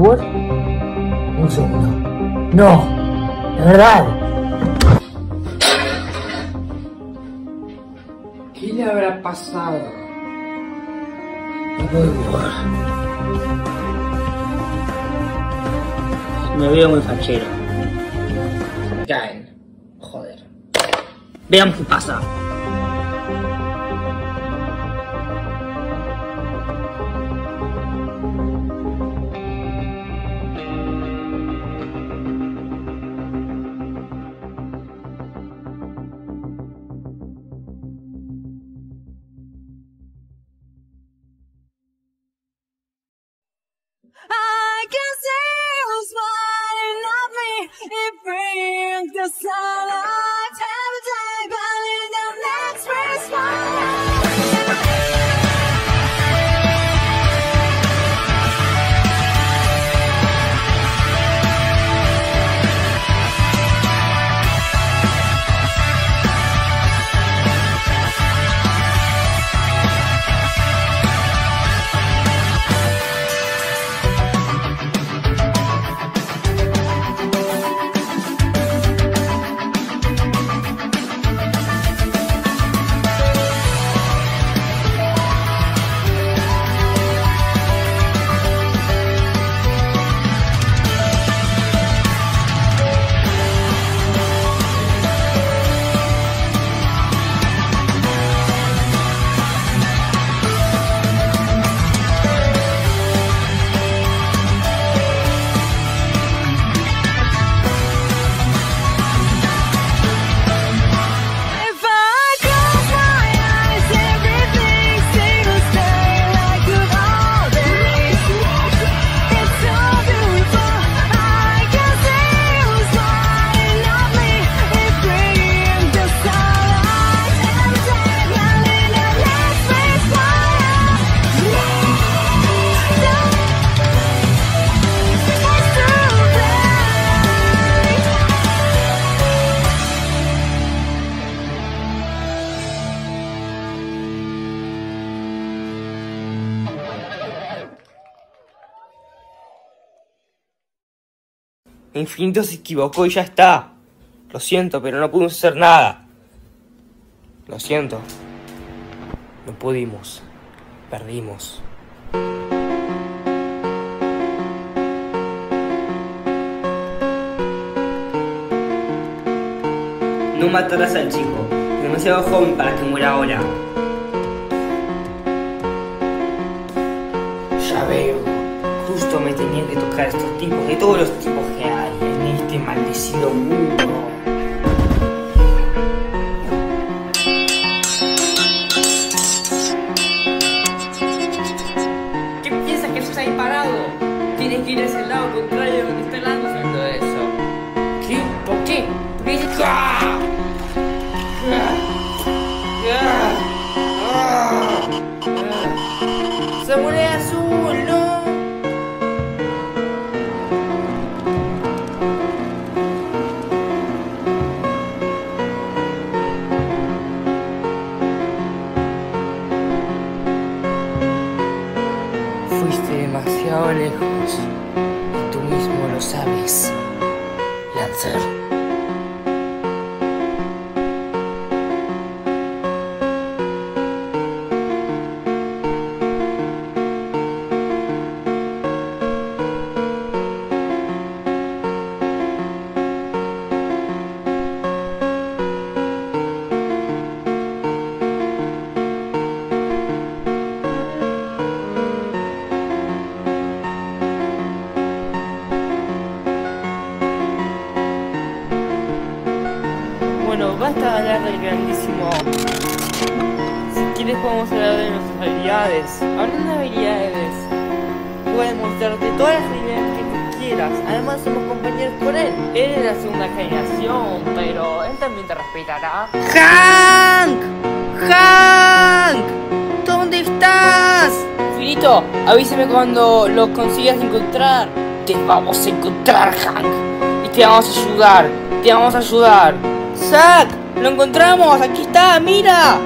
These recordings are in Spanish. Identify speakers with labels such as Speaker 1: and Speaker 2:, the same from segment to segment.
Speaker 1: Un segundo. No, de verdad.
Speaker 2: ¿Qué le habrá pasado?
Speaker 1: No puedo.
Speaker 3: Me veo muy fachero. Caen. Joder. Veamos qué pasa. Infinito se equivocó y ya está. Lo siento, pero no pudimos hacer nada. Lo siento. No pudimos. Perdimos. No matarás al chico. Demasiado joven para que muera ahora. Ya veo. Me tenían que tocar estos tipos, de todos los tipos que hay en este maldecido mundo. Habilidades. Hablando de habilidades, puedes mostrarte todas las habilidades que tú quieras. Además somos compañeros con él. Él es de la segunda generación, pero él también te respetará. ¡Hank! ¡Hank! ¿Dónde estás? Finito, avísame cuando lo consigas encontrar. Te vamos a encontrar, Hank. Y te vamos a ayudar. Te vamos a ayudar. ¡Zack! ¡Lo encontramos! ¡Aquí está! ¡Mira!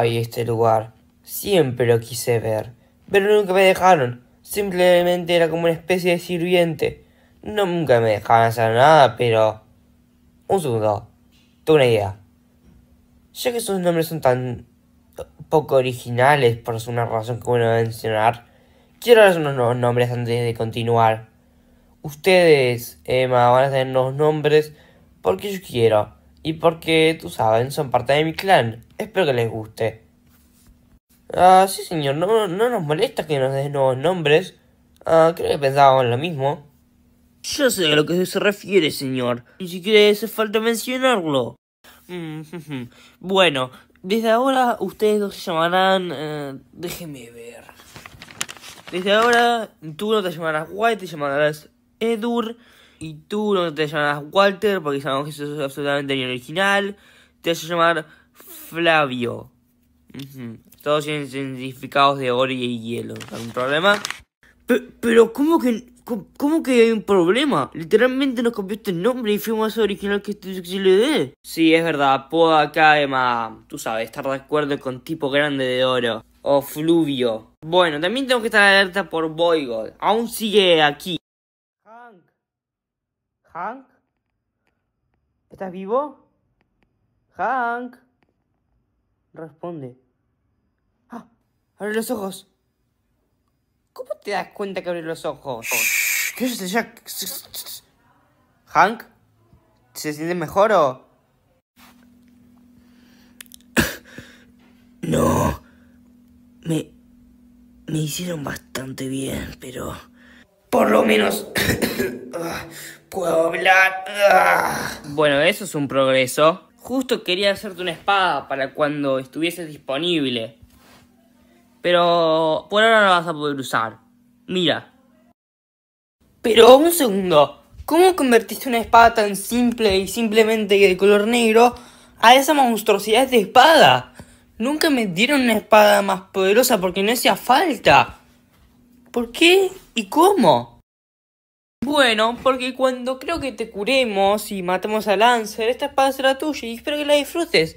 Speaker 3: Ay, este lugar. Siempre lo quise ver. Pero nunca me dejaron. Simplemente era como una especie de sirviente. No, nunca me dejaban hacer nada, pero... Un segundo. Tengo una idea. Ya que sus nombres son tan poco originales por una razón que bueno mencionar, quiero darles unos nombres antes de continuar. Ustedes, Emma, van a tener nuevos nombres porque yo quiero y porque, tú saben, son parte de mi clan. Espero que les guste. Ah, sí señor, no, no nos molesta que nos des nuevos nombres. Ah, creo que pensábamos lo mismo. Yo sé a lo que se refiere, señor. Ni siquiera hace falta mencionarlo. Mm, bueno, desde ahora ustedes dos se llamarán... eh, déjeme ver. Desde ahora tú no te llamarás White, te llamarás Edur. Y tú no te llamarás Walter porque sabemos que eso es absolutamente original. Te vas a llamar Flavio. Ujú. Todos tienen significados de oro y hielo. ¿Algún problema? Pe- pero, ¿cómo que, cómo, que hay un problema? Literalmente nos cambiaste el nombre y fue más original que este XLD. Sí, es verdad. Puedo acá, Emma, tú sabes, estar de acuerdo con tipo grande de oro. O fluvio. Bueno, también tengo que estar alerta por Boygod. Aún sigue aquí. Hank. ¿Estás vivo? Hank. Responde. Ah, abre los ojos. ¿Cómo te das cuenta que abre los ojos? ¿Qué es eso, Jack? Hank, ¿se siente mejor o...? No. Me... Me hicieron bastante bien, pero... Por lo menos... ah, Puedo hablar. ah. Bueno, eso es un progreso. Justo quería hacerte una espada para cuando estuvieses disponible. Pero por ahora no la vas a poder usar. Mira. Pero un segundo. ¿Cómo convertiste una espada tan simple y simplemente de color negro a esa monstruosidad de espada? Nunca me dieron una espada más poderosa porque no hacía falta. ¿Por qué? ¿Y cómo? Bueno, porque cuando creo que te curemos y matemos a Lancer, esta espada será tuya y espero que la disfrutes.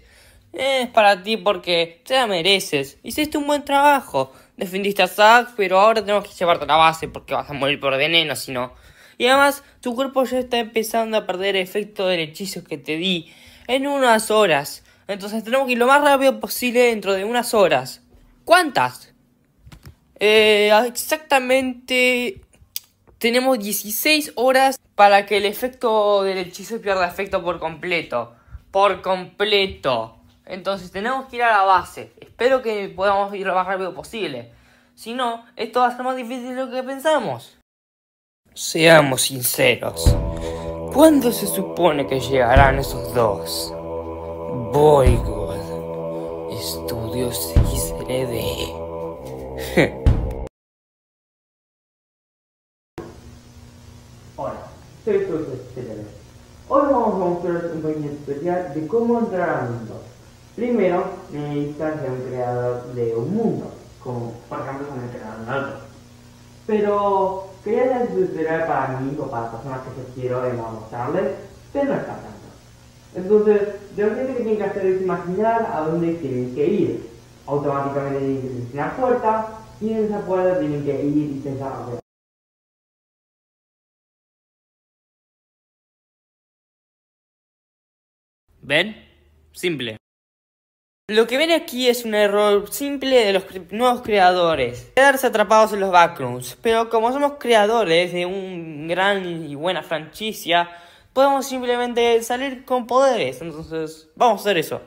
Speaker 3: Es para ti porque te la mereces. Hiciste un buen trabajo. Defendiste a Zack, pero ahora tenemos que llevarte a la base porque vas a morir por veneno si no. Y además, tu cuerpo ya está empezando a perder efecto del hechizo que te di en unas horas. Entonces tenemos que ir lo más rápido posible dentro de unas horas. ¿Cuántas? Eh, exactamente tenemos 16 horas para que el efecto del hechizo pierda efecto por completo. Por completo. Entonces tenemos que ir a la base. Espero que podamos ir lo más rápido posible. Si no, esto va a ser más difícil de lo que pensamos. Seamos sinceros. ¿Cuándo se supone que llegarán esos dos? Boygood. Estudios XLD. Soy Estudios XLD. Hoy vamos a mostrar un pequeño especial de cómo entrar al mundo. Primero, necesitas ser un creador de un mundo, como por ejemplo como el creador de otro. Pero quería dar tutorial para mí o para personas que yo quiero eh, mostrarles, pero no está tanto. Entonces, lo único que tienen que hacer es imaginar a dónde tienen que ir. Automáticamente tienen que seleccionar puerta y en esa puerta tienen que ir y pensar a ¿Ven? Simple. Lo que ven aquí es un error simple de los cre- nuevos creadores. Quedarse atrapados en los backrooms. Pero como somos creadores de un gran y buena franquicia, podemos simplemente salir con poderes. Entonces, vamos a hacer eso.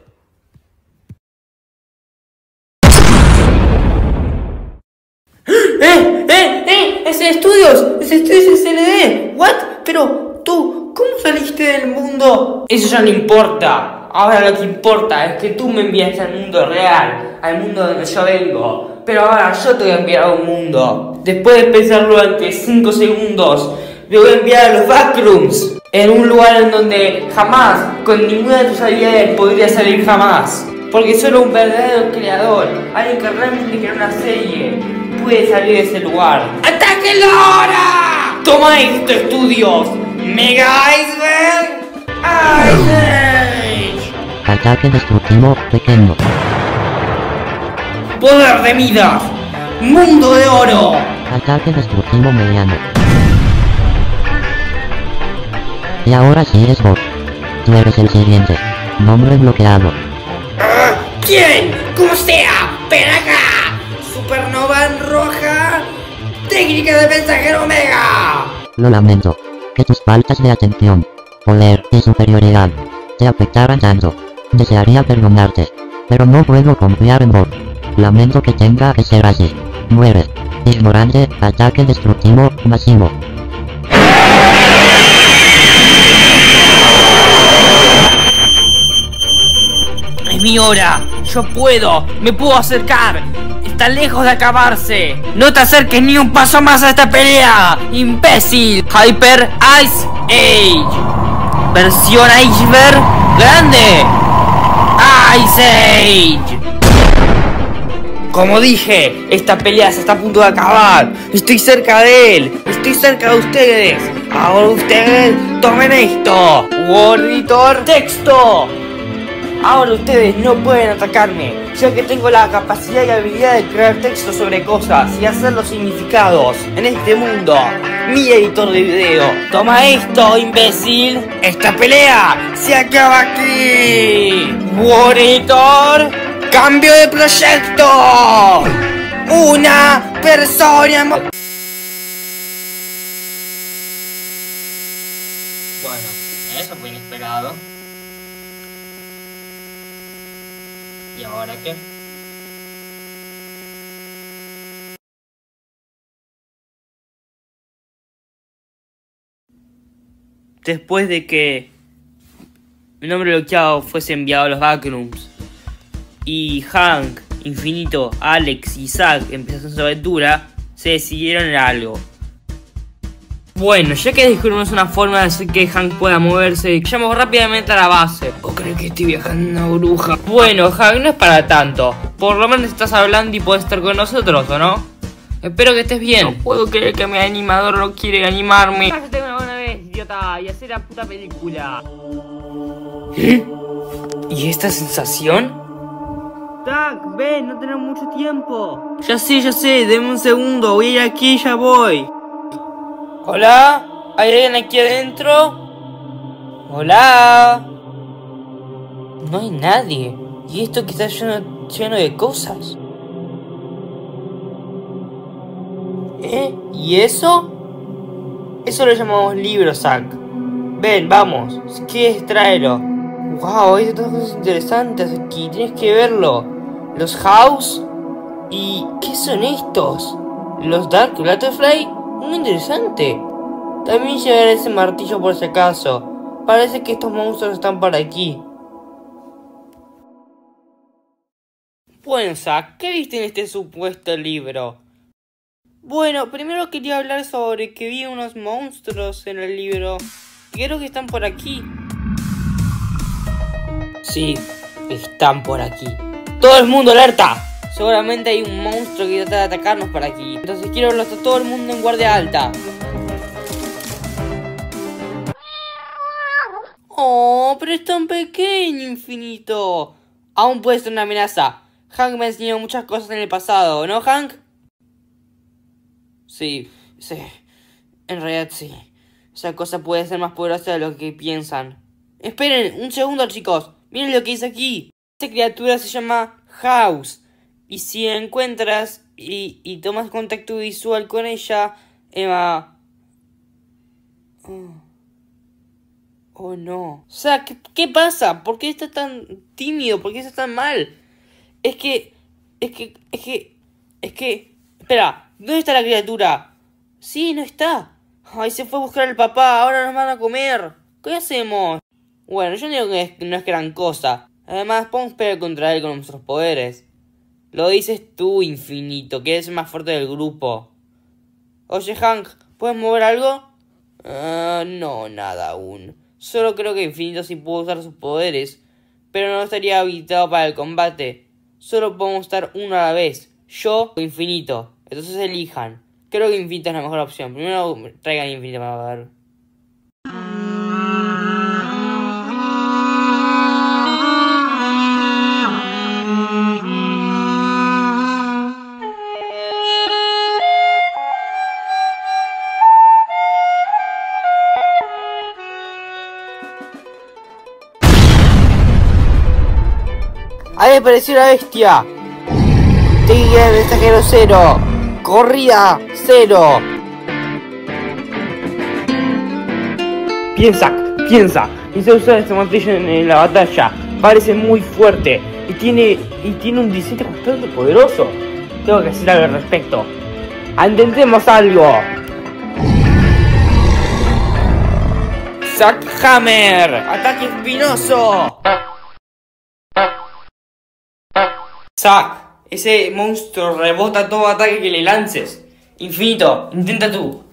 Speaker 3: ¡Eh! ¡Eh! ¡Eh! ¡Es estudios! ¡Es estudios SLD! ¿What? Pero tú, ¿cómo saliste del mundo? Eso ya no importa. Ahora lo que importa es que tú me enviaste al mundo real, al mundo donde yo vengo. Pero ahora yo te voy a enviar a un mundo. Después de pensarlo durante 5 segundos, me voy a enviar a los backrooms. En un lugar en donde jamás, con ninguna de tus habilidades, podría salir jamás. Porque solo un verdadero creador, alguien que realmente crea una serie, puede salir de ese lugar. ¡Atáquenlo ahora! ¡Toma esto, estudios! ¡Mega Iceberg! ¡Ice Age!
Speaker 4: Ataque destructivo pequeño.
Speaker 3: Poder de Midas. Mundo de oro.
Speaker 4: Ataque destructivo mediano. Y ahora sí eres vos. Tú eres el siguiente. Nombre bloqueado.
Speaker 3: ¿Quién? Como sea. Ven acá. Supernova en roja. Técnica de mensajero Omega.
Speaker 4: Lo lamento. Que tus faltas de atención, poder y superioridad te afectaran tanto. Desearía perdonarte, pero no puedo confiar en vos. Lamento que tenga que ser así. Muere. Ignorante, ataque destructivo, masivo.
Speaker 3: Es mi hora. Yo puedo. Me puedo acercar. Está lejos de acabarse. No te acerques ni un paso más a esta pelea. Imbécil. Hyper Ice Age. Versión Iceberg grande. Ice Age. Como dije, esta pelea se está a punto de acabar. Estoy cerca de él. Estoy cerca de ustedes. Ahora ustedes tomen esto. Editor texto. Ahora ustedes no pueden atacarme, ya que tengo la capacidad y habilidad de crear texto sobre cosas y hacer los significados en este mundo. Mi editor de video. Toma esto, imbécil. Esta pelea se acaba aquí. War Editor. Cambio de proyecto. Una persona. mo- Bueno, eso fue inesperado. ¿Y ahora? Después de que el nombre bloqueado fuese enviado a los backrooms y Hank, Infinito, Alex y Zack empezaron su aventura, se decidieron en algo. Bueno, ya que descubrimos una forma de hacer que Hank pueda moverse, vayamos rápidamente a la base. ¿O crees que estoy viajando una bruja? Bueno, Hank, no es para tanto. Por lo menos estás hablando y puedes estar con nosotros, ¿o no? Espero que estés bien. No puedo creer que mi animador no quiere animarme. Cállate una buena vez, idiota, y hacer la puta película. ¿Y esta sensación? Tac, ven, no tenemos mucho tiempo. Ya sé, ya sé, deme un segundo, voy a ir aquí y ya voy. Hola, ¿hay alguien aquí adentro? Hola. No hay nadie. ¿Y esto que está lleno, lleno de cosas? ¿Eh? ¿Y eso? Eso lo llamamos libro, Zack. Ven, vamos. Si quieres, tráelo. Wow, hay tantas cosas interesantes aquí. Tienes que verlo. Los House. ¿Y qué son estos? Los Dark Butterfly. Muy interesante. También llevaré ese martillo por si acaso. Parece que estos monstruos están por aquí. Bueno, ¿qué viste en este supuesto libro? Bueno, primero quería hablar sobre que vi unos monstruos en el libro. Creo que están por aquí. Sí, están por aquí. ¡Todo el mundo alerta! Seguramente hay un monstruo que trata de atacarnos por aquí. Entonces quiero verlo hasta todo el mundo en guardia alta. Oh, pero es tan pequeño, infinito. Aún puede ser una amenaza. Hank me ha enseñado muchas cosas en el pasado, ¿no, Hank? Sí, sí. En realidad sí. Esa cosa puede ser más poderosa de lo que piensan. Esperen, un segundo, chicos. Miren lo que dice aquí. Esta criatura se llama House. Y si encuentras y, y tomas contacto visual con ella, Emma... Oh. Oh no. O sea, ¿qué, qué pasa? ¿Por qué está tan tímido? ¿Por qué está tan mal? Es que... Es que... Es que... Es que... Espera, ¿dónde está la criatura? Sí, no está. Ay, se fue a buscar al papá, ahora nos van a comer. ¿Qué hacemos? Bueno, yo digo que no es gran cosa. Además, podemos pelear contra él con nuestros poderes. Lo dices tú, infinito, que eres el más fuerte del grupo. Oye, Hank, ¿puedes mover algo? Ah, no, nada aún. Solo creo que Infinito sí puede usar sus poderes, pero no estaría habilitado para el combate. Solo podemos estar uno a la vez, yo o Infinito. Entonces elijan. Creo que Infinito es la mejor opción. Primero traigan Infinito para ver. Ahí apareció la bestia. Tigre mensajero cero. Corrida cero. Piensa, piensa. Quise usar este martillo en, en la batalla. Parece muy fuerte. Y tiene, y tiene un diseño bastante poderoso. Tengo que hacer algo al respecto. Intentemos algo. Zack Hammer. Ataque espinoso. Ese monstruo rebota todo ataque que le lances. Infinito, intenta tú.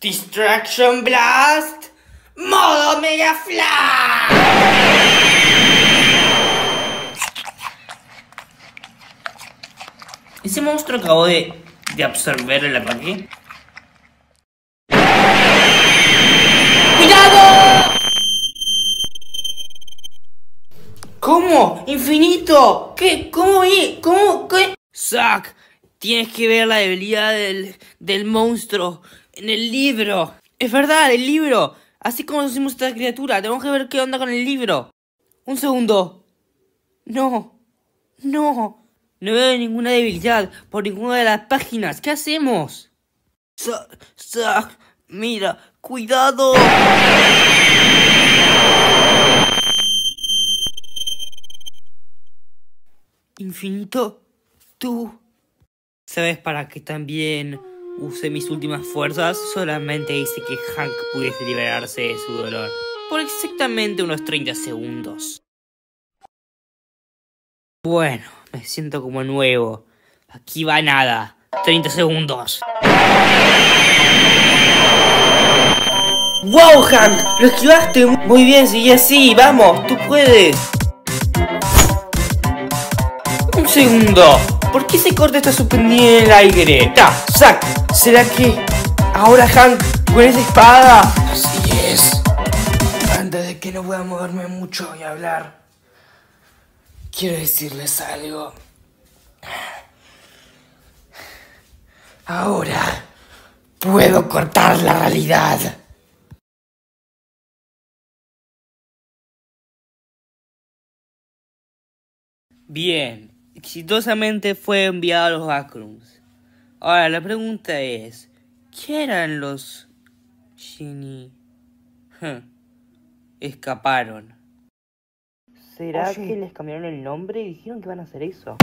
Speaker 3: Distraction Blast. Modo Mega Flash. Ese monstruo acabó de, de absorber el ataque. ¡Cuidado! ¿Cómo? ¿Infinito? ¿Qué? ¿Cómo? ¿Cómo? ¿Qué? Zack, tienes que ver la debilidad del, del monstruo en el libro. Es verdad, el libro. Así conocimos a esta criatura. Tenemos que ver qué onda con el libro. Un segundo. No. No. No veo ninguna debilidad por ninguna de las páginas. ¿Qué hacemos? Zack, Zack, mira, cuidado. Infinito, tú. ¿Sabes para qué también usé mis últimas fuerzas? Solamente hice que Hank pudiese liberarse de su dolor. Por exactamente unos 30 segundos. Bueno, me siento como nuevo. Aquí va nada. 30 segundos. ¡Wow, Hank! ¡Lo esquivaste! Muy bien, sigue así. Vamos, tú puedes. Un segundo. ¿Por qué ese corte está suspendido en el aire? ¡Ta! ¡Zack! ¿Será que ahora Hank con esa espada?
Speaker 2: Así es. Antes de que no pueda moverme mucho y hablar, quiero decirles algo. Ahora puedo cortar la realidad.
Speaker 3: Bien, exitosamente fue enviado a los backrooms. Ahora la pregunta es, ¿qué eran los Genie? Huh, Escaparon. ¿Será que les cambiaron el nombre y dijeron que van a hacer eso?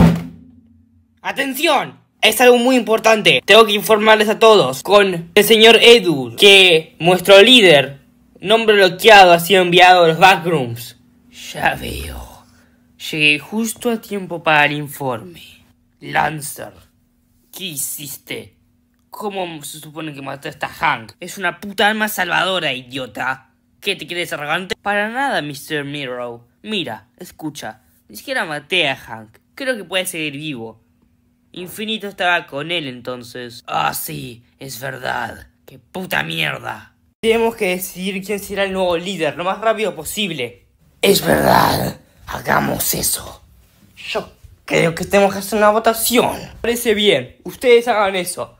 Speaker 3: ¡Atención! Es algo muy importante. Tengo que informarles a todos con el señor Edu que nuestro líder, nombre bloqueado, ha sido enviado a los backrooms. Ya veo. Llegué justo a tiempo para el informe. Lancer, ¿qué hiciste? ¿Cómo se supone que mataste a Hank? Es una puta alma salvadora, idiota. ¿Qué te crees arrogante? Para nada, Mr. Mirror. Mira, escucha. Ni siquiera maté a Hank. Creo que puede seguir vivo. Infinito estaba con él entonces. Ah, sí, es verdad. ¡Qué puta mierda! Tenemos que decidir quién será el nuevo líder lo más rápido posible.
Speaker 2: Es verdad. Hagamos eso.
Speaker 3: Yo creo que tenemos que hacer una votación. Parece bien, ustedes hagan eso.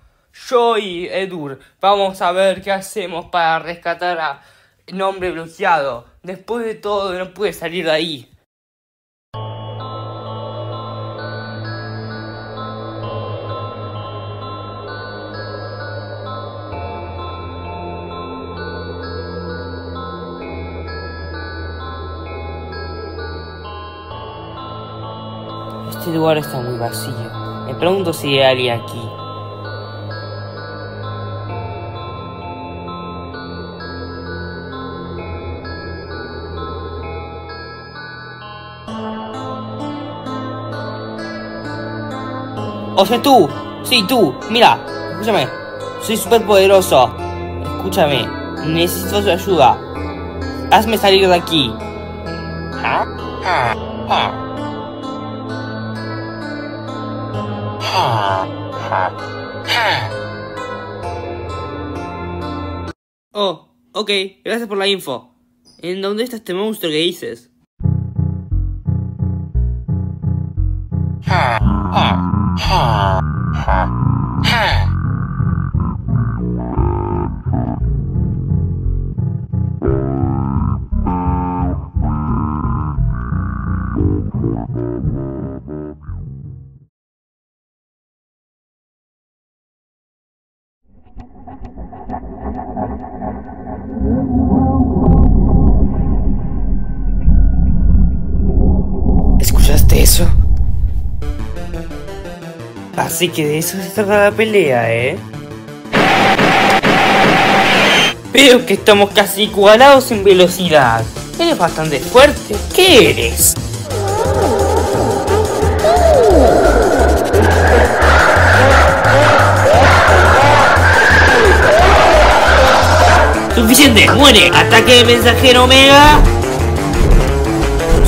Speaker 3: Yo y Edur vamos a ver qué hacemos para rescatar a Nombre Bloqueado. Después de todo, no puede salir de ahí. Este lugar está muy vacío. Me pregunto si hay alguien aquí. O sea, tú. Sí, tú. Mira, escúchame. Soy súper poderoso. Escúchame. Necesito su ayuda. Hazme salir de aquí. Oh, ok. Gracias por la info. ¿En dónde está este monstruo que dices? Así que de eso se trata la pelea, ¿eh? Veo que estamos casi igualados en velocidad. Eres bastante fuerte. ¿Qué eres? Suficiente, muere. Ataque de mensajero Omega.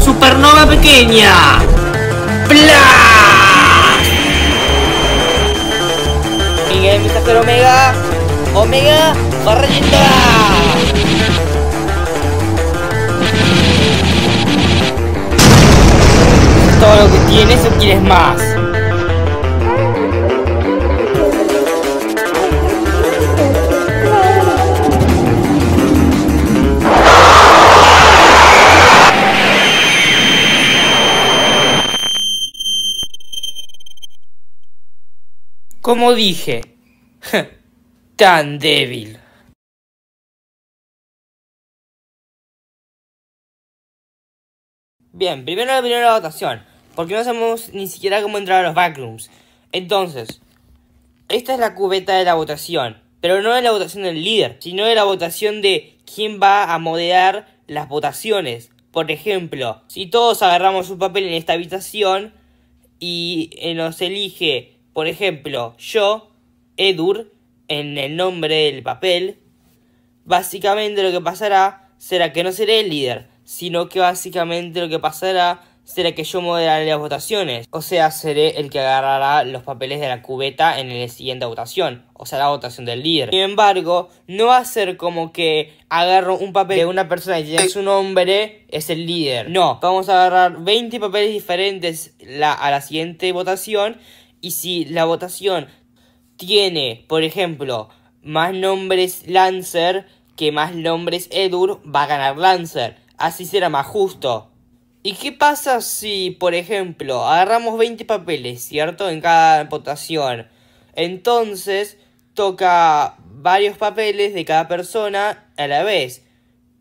Speaker 3: Supernova pequeña. ¡Blast! Mensajero Omega. Omega, barrayeta. Todo lo que tienes o quieres más. Como dije, tan débil. Bien, primero la primera votación, porque no sabemos ni siquiera cómo entrar a los backrooms. Entonces, esta es la cubeta de la votación, pero no de la votación del líder, sino de la votación de quién va a moderar las votaciones. Por ejemplo, si todos agarramos un papel en esta habitación y eh, nos elige, por ejemplo, yo, Edur, en el nombre del papel, básicamente lo que pasará será que no seré el líder, sino que básicamente lo que pasará será que yo moderaré las votaciones. O sea, seré el que agarrará los papeles de la cubeta en la siguiente votación. O sea, la votación del líder. Sin embargo, no va a ser como que agarro un papel de una persona y tiene su nombre, es el líder. No, vamos a agarrar 20 papeles diferentes la- a la siguiente votación. Y si la votación tiene, por ejemplo, más nombres Lancer que más nombres Edur, va a ganar Lancer. Así será más justo. ¿Y qué pasa si, por ejemplo, agarramos 20 papeles, ¿cierto? En cada votación. Entonces, toca varios papeles de cada persona a la vez.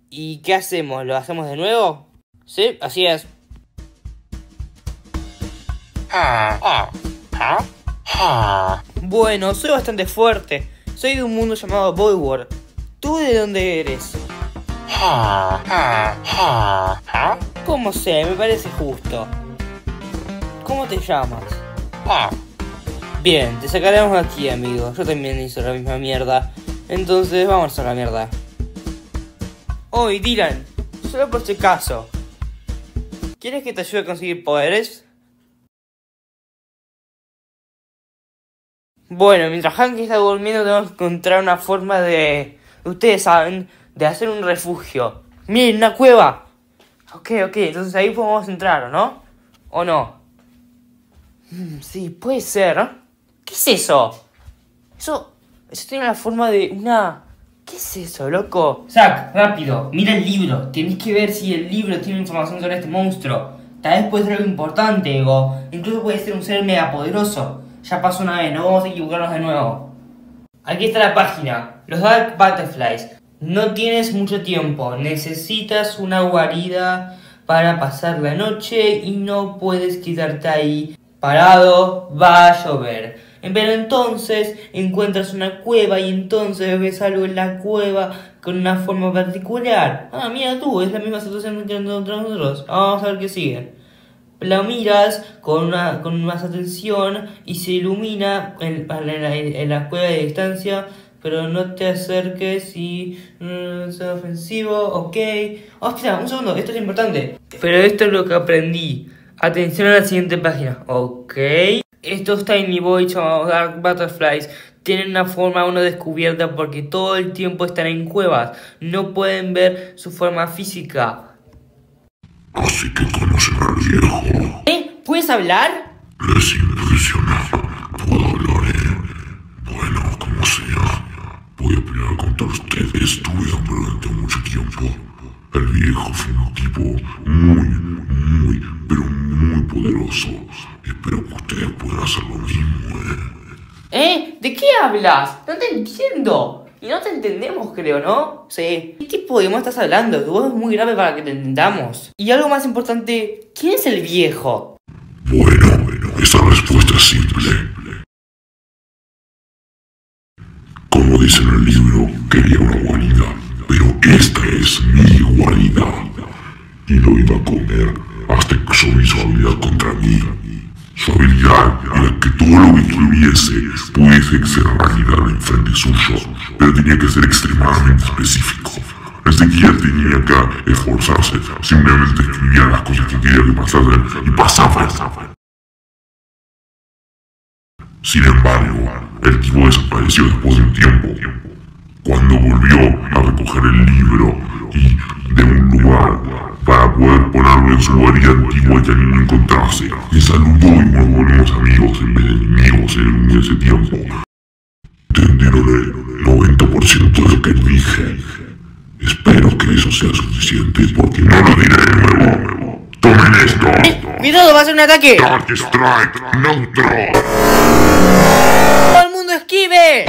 Speaker 3: ¿Y qué hacemos? ¿Lo hacemos de nuevo? Sí, así es. Bueno, soy bastante fuerte. Soy de un mundo llamado Voidworld. ¿Tú de dónde eres? Como sé, me parece justo. ¿Cómo te llamas? Bien, te sacaremos aquí, amigo. Yo también hice la misma mierda. Entonces, vamos a la mierda. Oye, Dylan, solo por si acaso. ¿Quieres que te ayude a conseguir poderes? Bueno, mientras Hanky está durmiendo tenemos que encontrar una forma de... Ustedes saben, de hacer un refugio. Miren, una cueva. Ok, ok, entonces ahí podemos entrar, ¿o no? ¿O no? Mm, sí, puede ser. ¿Qué es eso? Eso... Eso tiene la forma de una... ¿Qué es eso, loco? Zack, rápido, mira el libro. Tienes que ver si el libro tiene información sobre este monstruo. Tal vez puede ser algo importante, Ego. Incluso puede ser un ser mega poderoso. Ya pasó una vez, no vamos a equivocarnos de nuevo. Aquí está la página. Los Dark Butterflies. No tienes mucho tiempo. Necesitas una guarida para pasar la noche y no puedes quedarte ahí parado. Va a llover. Pero entonces encuentras una cueva y entonces ves algo en la cueva con una forma particular. Ah, mira tú, es la misma situación que nosotros. Vamos a ver qué sigue. La miras con, una, con más atención y se ilumina en, la, cueva de distancia, pero no te acerques y no sea ofensivo, ok. Oh, espera, un segundo, esto es importante. Pero esto es lo que aprendí. Atención a la siguiente página, ok. Estos Tiny Boys llamados Dark Butterflies tienen una forma aún no descubierta porque todo el tiempo están en cuevas. No pueden ver su forma física.
Speaker 5: Así que conocen al viejo.
Speaker 3: ¿Eh? ¿Puedes hablar?
Speaker 5: Les impresiona. Puedo hablar, eh. Bueno, como sea. Voy a primero contar a ustedes. Estuve durante mucho tiempo. El viejo fue un tipo muy, muy, pero muy poderoso. Espero que ustedes puedan hacer lo mismo, eh.
Speaker 3: ¿Eh? ¿De qué hablas? No te entiendo. Y no te entendemos, creo, ¿no? Sí. ¿Qué tipo de idioma estás hablando? Tu voz es muy grave para que te entendamos. Y algo más importante, ¿quién es el viejo?
Speaker 5: Bueno, esa respuesta es simple. Como dice en el libro, quería una guarida, pero esta es mi guarida. Y lo iba a comer hasta que usó su habilidad contra mí. Habilidad era que todo lo que tuviese pudiese ser realidad enfrente suyo, pero tenía que ser extremadamente específico. Ni siquiera tenía que esforzarse, simplemente escribía las cosas que quería que pasasen y pasaban. Sin embargo, el tipo desapareció después de un tiempo. Cuando volvió a recoger el libro y de un lugar para poder ponerlo en su guarida antigua que alguien no encontrase, me saludó y nos volvimos amigos en vez de enemigos en ese tiempo. Entendieron el 90% de lo que dije. Espero que eso sea suficiente porque no lo diré de nuevo. ¡Tomen esto!
Speaker 3: ¡Cuidado, va a ser un ataque!
Speaker 5: Dark Strike Neutro.
Speaker 3: ¡Todo el mundo esquive!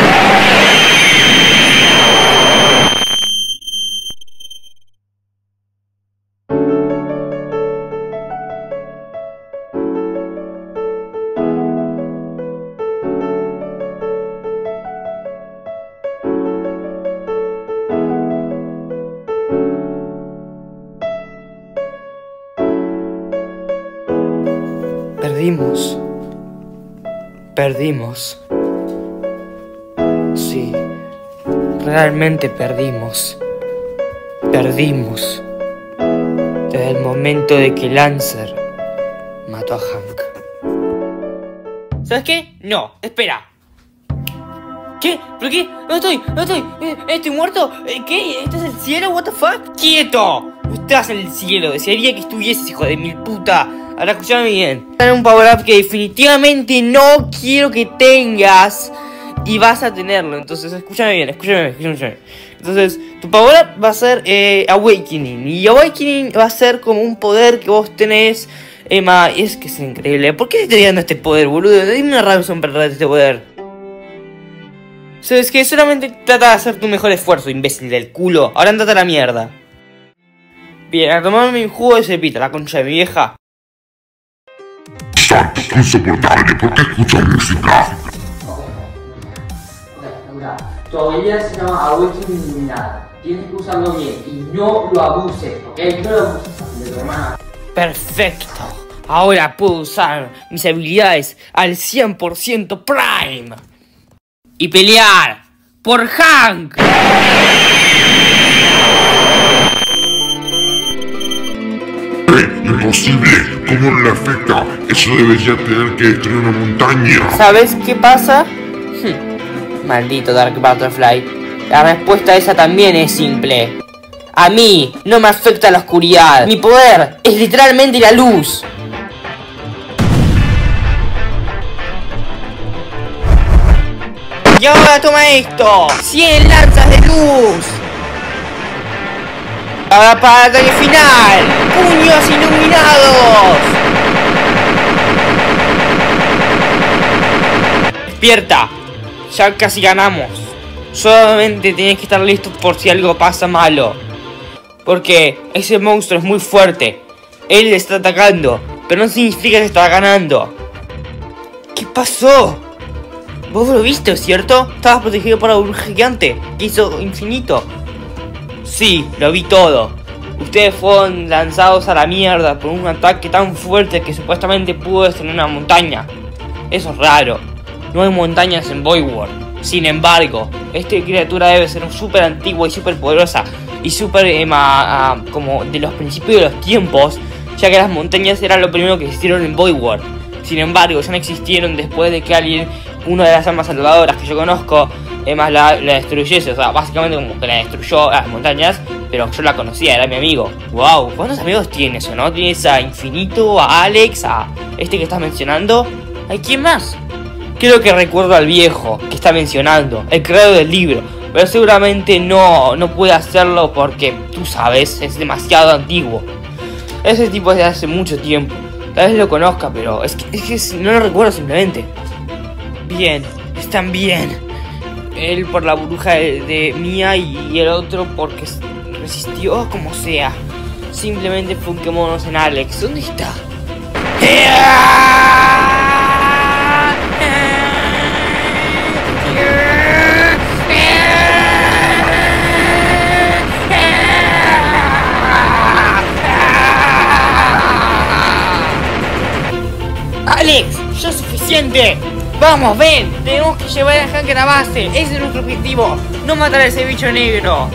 Speaker 3: Perdimos. Perdimos. Sí, realmente perdimos. Perdimos. Desde el momento de que Lancer mató a Hank. ¿Sabes qué? No, espera. ¿Qué? ¿Pero qué? No estoy, no estoy. Eh, ¿Estoy muerto? Eh, ¿Qué? ¿Estás en el cielo? ¿What the fuck? ¡Quieto! Estás en el cielo. Desearía que estuvieses, hijo de mil puta. Ahora escúchame bien. Un power up que definitivamente no quiero que tengas. Y vas a tenerlo. Entonces, escúchame bien, escúchame escúchame bien. Entonces, tu power up va a ser eh, Awakening. Y Awakening va a ser como un poder que vos tenés. Emma, es que es increíble. ¿Por qué te estoy dando este poder, boludo? Dime una razón para darte este poder. Sabes que solamente trata de hacer tu mejor esfuerzo, imbécil del culo. Ahora andate a la mierda. Bien, a tomarme mi jugo de cepita, la concha de mi vieja.
Speaker 5: Santo, qué insoportable, ¿por qué escucho música?
Speaker 6: Mira, tu habilidad se llama Awakening Iluminada. Tienes que usarlo bien y no lo abuses, ¿ok? No lo abuses de tu hermana.
Speaker 3: Perfecto. Ahora puedo usar mis habilidades al 100% Prime. Y pelear por Hank.
Speaker 5: ¡Imposible! ¿Cómo le afecta? Eso debería tener que destruir una montaña.
Speaker 3: ¿Sabes qué pasa? Hm, Maldito Dark Butterfly. La respuesta a esa también es simple. A mí no me afecta la oscuridad. Mi poder es literalmente la luz. Y ahora toma esto. 100 lanzas de luz. Ahora para ataque final. Puños iluminados. Despierta. Ya casi ganamos. Solamente tienes que estar listo por si algo pasa malo. Porque ese monstruo es muy fuerte. Él está atacando. Pero no significa que está ganando. ¿Qué pasó? Vos lo viste, ¿cierto? Estabas protegido por la burbuja gigante que hizo infinito. Sí, lo vi todo. Ustedes fueron lanzados a la mierda por un ataque tan fuerte que supuestamente pudo destruir una montaña. Eso es raro. No hay montañas en Voidworld. Sin embargo, esta criatura debe ser súper antigua y súper poderosa. Y súper eh, ah, como de los principios de los tiempos. Ya que las montañas eran lo primero que existieron en Voidworld. Sin embargo, ya no existieron después de que alguien, una de las almas salvadoras que yo conozco, la, la destruyese. O sea, básicamente como que la destruyó las montañas, pero yo la conocía, era mi amigo. Wow, ¿cuántos amigos tienes o no? Tienes a Infinito, a Alex, a este que estás mencionando. ¿Hay quién más? Creo que recuerdo al viejo que está mencionando, el creador del libro. Pero seguramente no, no puede hacerlo porque, tú sabes, es demasiado antiguo. Ese tipo es de hace mucho tiempo. Tal vez lo conozca, pero es que, es que no lo recuerdo simplemente. Bien, están bien. Él por la burbuja de, de Mía y, el otro porque resistió como sea. Simplemente enfoquémonos en Alex. ¿Dónde está? ¡Ea! Alex, ya es suficiente. Vamos, ven, tenemos que llevar a Hank a base. Ese es nuestro objetivo. No matar a ese bicho negro.